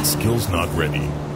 That skill's not ready.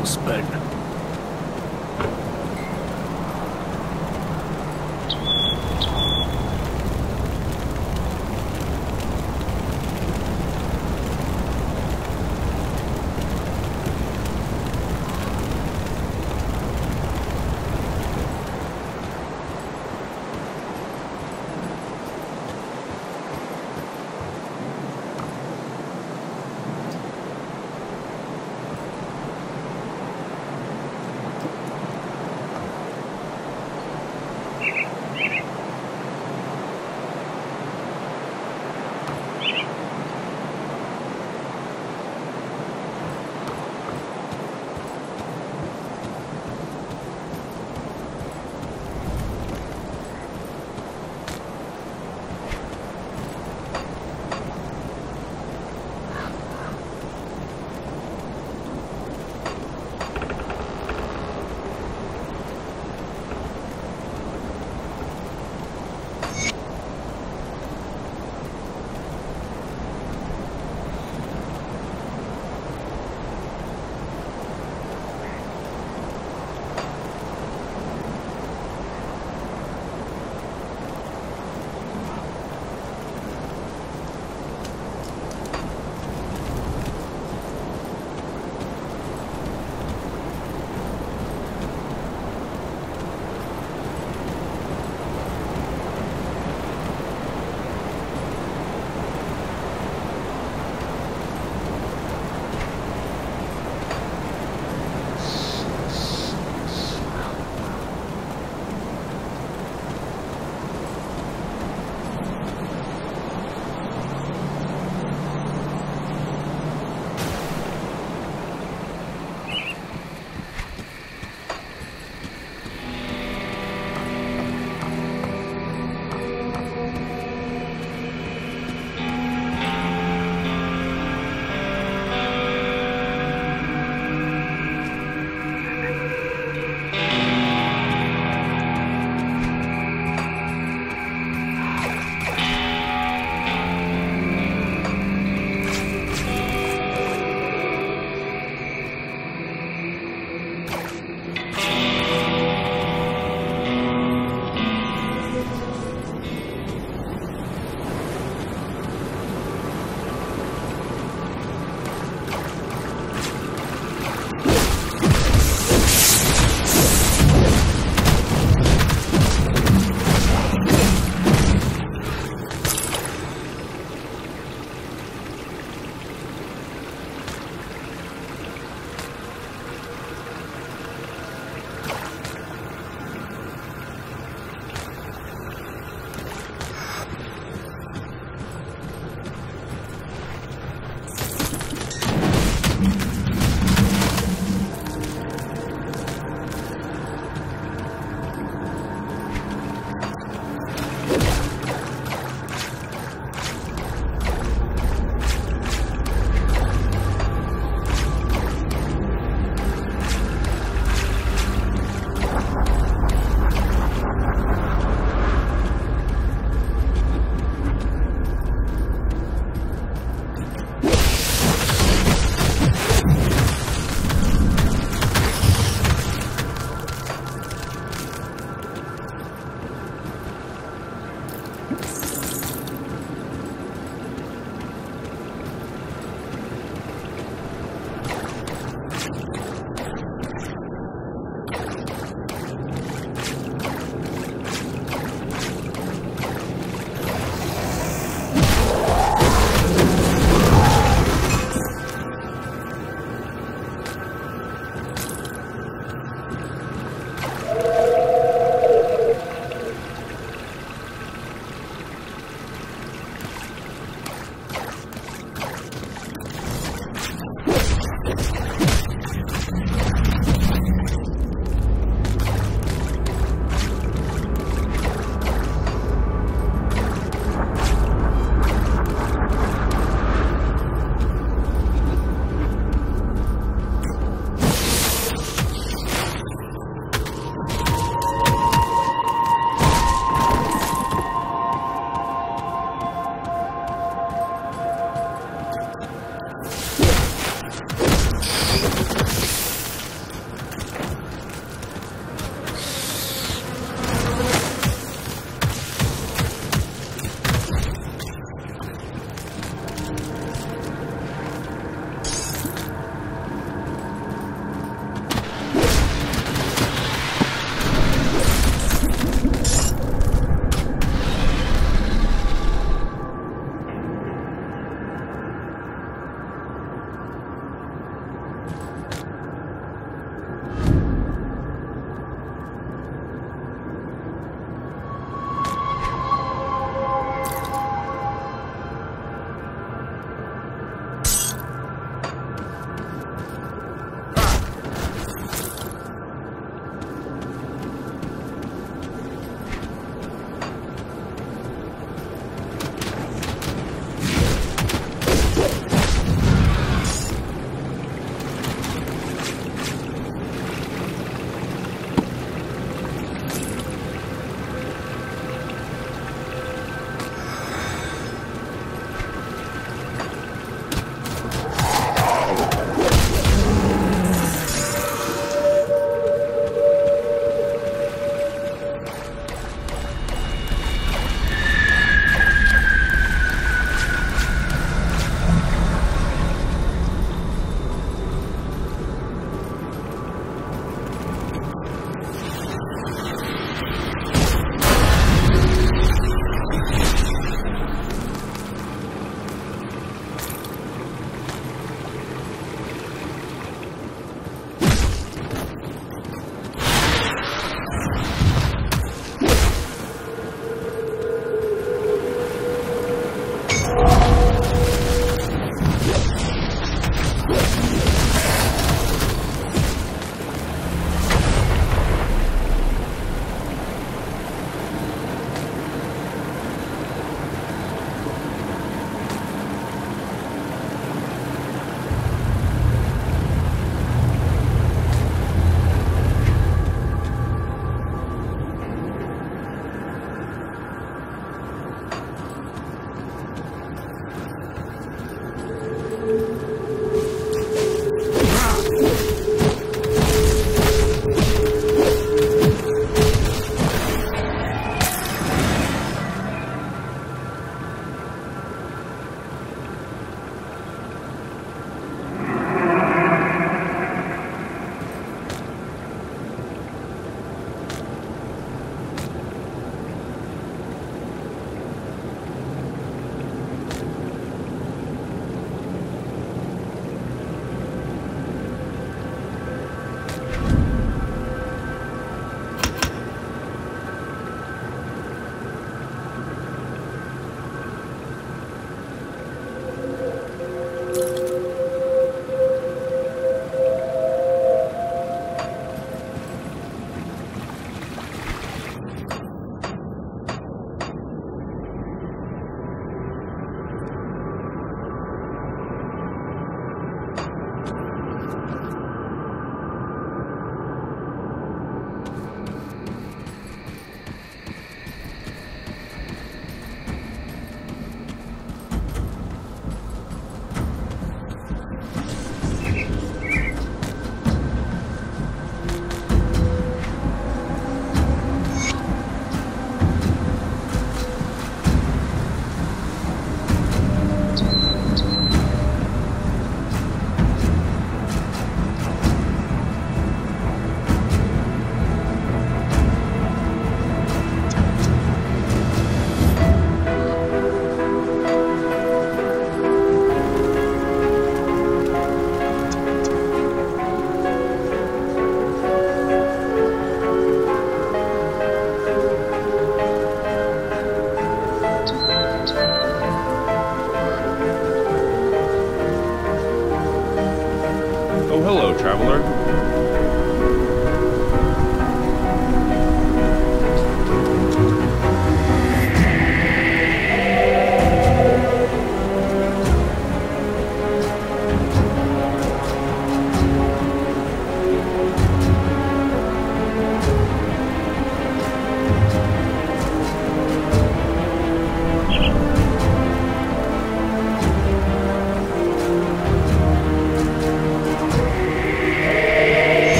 Iron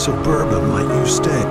Suburban might you stay?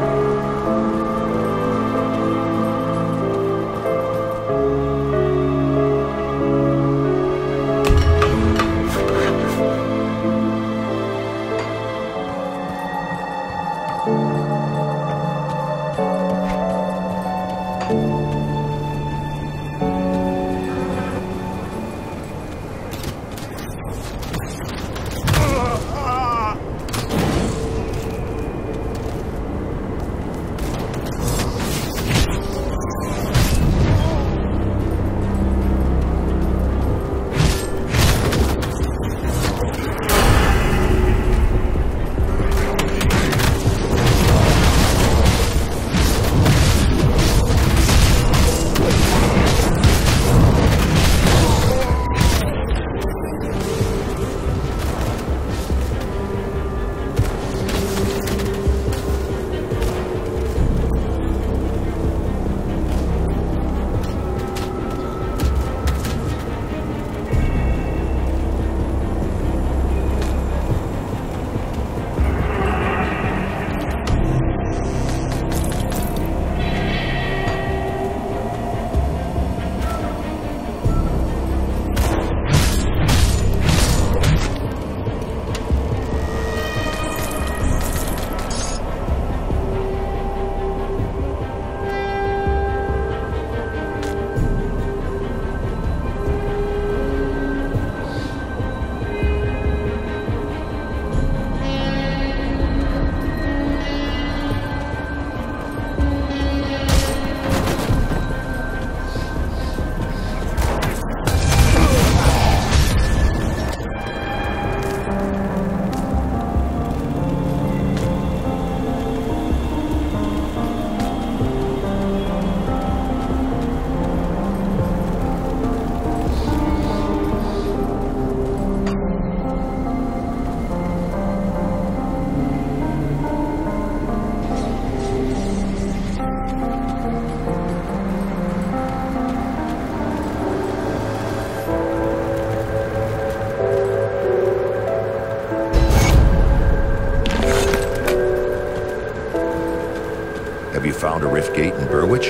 Found a rift gate in Burrwitch?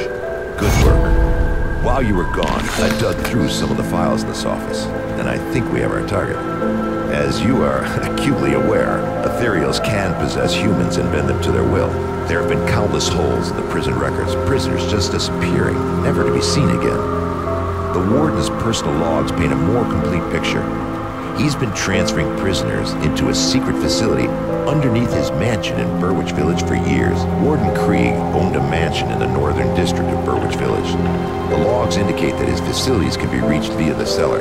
Good work. While you were gone, I dug through some of the files in this office, and I think we have our target. As you are acutely aware, ethereals can possess humans and bend them to their will. There have been countless holes in the prison records, prisoners just disappearing, never to be seen again. The warden's personal logs paint a more complete picture. He's been transferring prisoners into a secret facility underneath his mansion in Burrwitch Village for years. Warden Krieg owned a mansion in the northern district of Burrwitch Village. The logs indicate that his facilities can be reached via the cellar.